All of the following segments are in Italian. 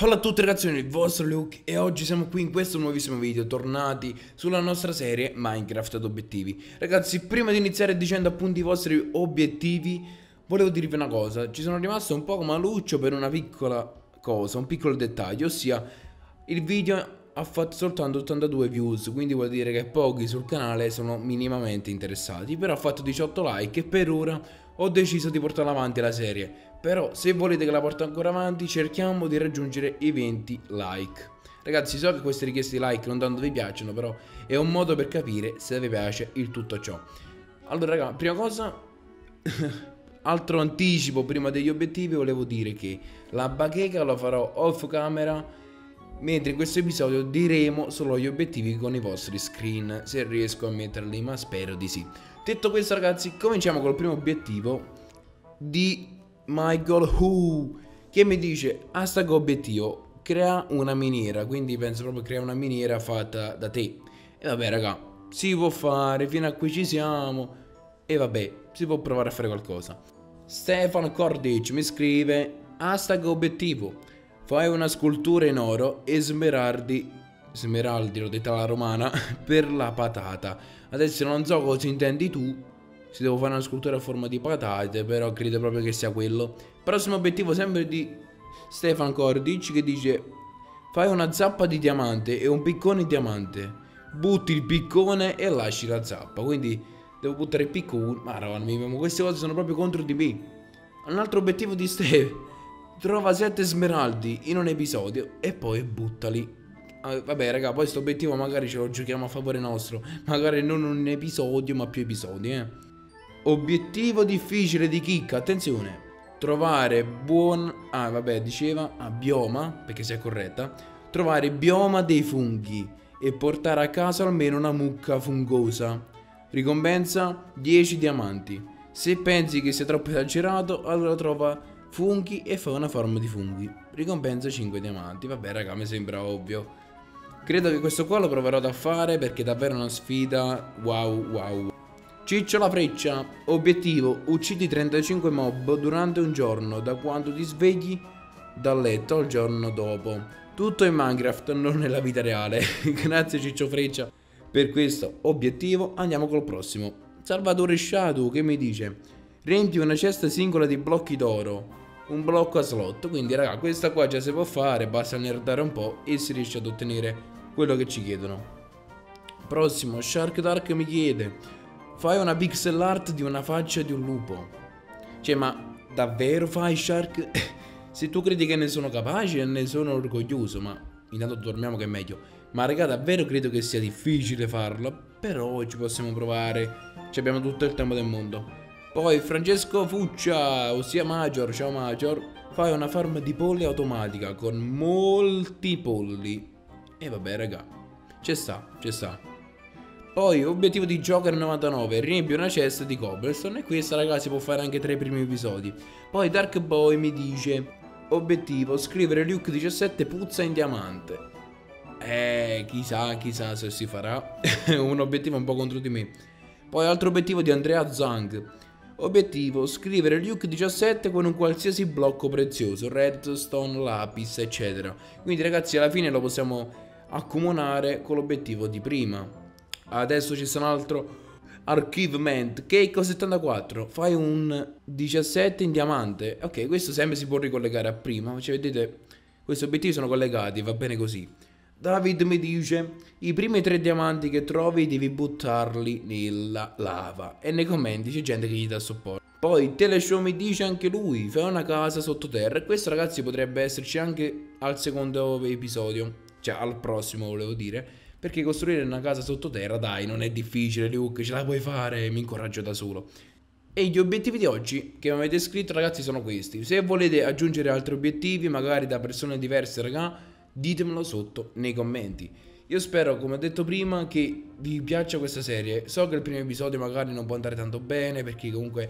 Hola a tutti ragazzi, il vostro Luke e oggi siamo qui in questo nuovissimo video, tornati sulla nostra serie Minecraft ad obiettivi. Ragazzi, prima di iniziare dicendo appunto i vostri obiettivi, volevo dirvi una cosa. Ci sono rimasto un po' maluccio per una piccola cosa, un piccolo dettaglio, ossia il video ha fatto soltanto 82 views, quindi vuol dire che pochi sul canale sono minimamente interessati, però ha fatto 18 like e per ora ho deciso di portare avanti la serie. Però se volete che la porto ancora avanti cerchiamo di raggiungere i 20 like. Ragazzi so che queste richieste di like non tanto vi piacciono però è un modo per capire se vi piace il tutto ciò. Allora raga, prima cosa, altro anticipo prima degli obiettivi volevo dire che la bacheca la farò off camera mentre in questo episodio diremo solo gli obiettivi con i vostri screen se riesco a metterli ma spero di sì. Detto questo ragazzi cominciamo col primo obiettivo di Michael Who che mi dice hashtag obiettivo crea una miniera. Quindi penso proprio crea una miniera fatta da te. E vabbè raga si può fare fino a qui ci siamo. E vabbè si può provare a fare qualcosa. Stefano Cordic mi scrive hashtag obiettivo fai una scultura in oro e smeraldi smeraldi l'ho detta la romana per la patata adesso non so cosa intendi tu si devo fare una scultura a forma di patate, però credo proprio che sia quello. Prossimo obiettivo sempre di Stefan Kordic che dice fai una zappa di diamante e un piccone di diamante. Butti il piccone e lasci la zappa. Quindi devo buttare il piccone. Ma queste cose sono proprio contro di me. Un altro obiettivo di Stefan. Trova 7 smeraldi in un episodio e poi buttali. Ah, vabbè, raga, poi questo obiettivo magari ce lo giochiamo a favore nostro. Magari non un episodio, ma più episodi, eh. Obiettivo difficile di chicca, attenzione. Trovare buon... Ah, vabbè, diceva... Ah, bioma, perché sia corretta. Trovare bioma dei funghi e portare a casa almeno una mucca fungosa. Ricompensa 10 diamanti. Se pensi che sia troppo esagerato, allora trova funghi e fa una forma di funghi. Ricompensa 5 diamanti. Vabbè, raga, mi sembra ovvio. Credo che questo qua lo proverò a fare perché è davvero una sfida wow wow. Ciccio la freccia. Obiettivo: uccidi 35 mob durante un giorno da quando ti svegli dal letto al giorno dopo. Tutto in Minecraft, non nella vita reale. Grazie Ciccio Freccia per questo obiettivo. Andiamo col prossimo. Salvatore Shadow che mi dice: Riempi una cesta singola di blocchi d'oro. Un blocco a slot. Quindi, raga, questa qua già si può fare. Basta nerdare un po' e si riesce ad ottenere quello che ci chiedono. Prossimo, Shark Dark mi chiede fai una pixel art di una faccia di un lupo. Cioè, ma davvero fai Shark? Se tu credi che ne sono capace, ne sono orgoglioso, ma intanto dormiamo che è meglio. Ma raga, davvero credo che sia difficile farlo, però ci possiamo provare. Ci abbiamo tutto il tempo del mondo. Poi Francesco Fuccia, ossia Major, ciao Major, fai una farm di polli automatica con molti polli. E vabbè, raga, ci sta, ci sta. Poi, obiettivo di Joker 99, riempie una cesta di cobblestone e questa ragazzi può fare anche tra i primi episodi. Poi Dark Boy mi dice, obiettivo, scrivere Luke 17 puzza in diamante. Eh, chissà, chissà se si farà. un obiettivo un po' contro di me. Poi altro obiettivo di Andrea Zang. Obiettivo, scrivere Luke 17 con un qualsiasi blocco prezioso, redstone, lapis, eccetera. Quindi ragazzi alla fine lo possiamo accomunare con l'obiettivo di prima. Adesso ci sono altro Archivement Cake 74 Fai un 17 in diamante Ok questo sempre si può ricollegare a prima Cioè vedete Questi obiettivi sono collegati Va bene così David mi dice I primi tre diamanti che trovi devi buttarli nella lava E nei commenti c'è gente che gli dà supporto poi Teleshow mi dice anche lui, fai una casa sottoterra e questo ragazzi potrebbe esserci anche al secondo episodio, cioè al prossimo volevo dire. Perché costruire una casa sottoterra, dai, non è difficile, Luke, ce la puoi fare, mi incoraggio da solo. E gli obiettivi di oggi che mi avete scritto, ragazzi, sono questi. Se volete aggiungere altri obiettivi, magari da persone diverse, raga, ditemelo sotto nei commenti. Io spero, come ho detto prima, che vi piaccia questa serie. So che il primo episodio magari non può andare tanto bene, perché comunque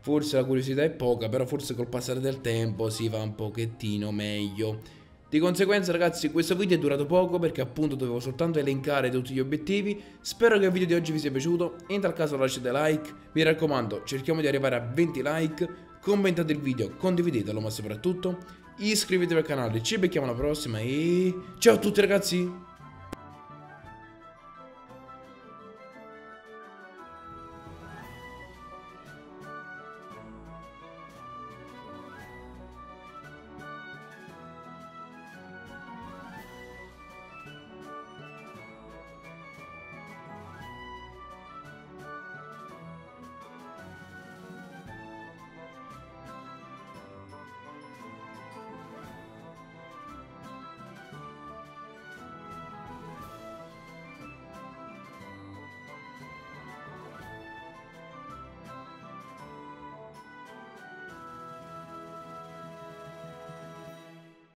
forse la curiosità è poca, però forse col passare del tempo si va un pochettino meglio. Di conseguenza ragazzi questo video è durato poco perché appunto dovevo soltanto elencare tutti gli obiettivi Spero che il video di oggi vi sia piaciuto In tal caso lasciate like Mi raccomando cerchiamo di arrivare a 20 like Commentate il video, condividetelo ma soprattutto iscrivetevi al canale. Ci becchiamo alla prossima e ciao a tutti ragazzi.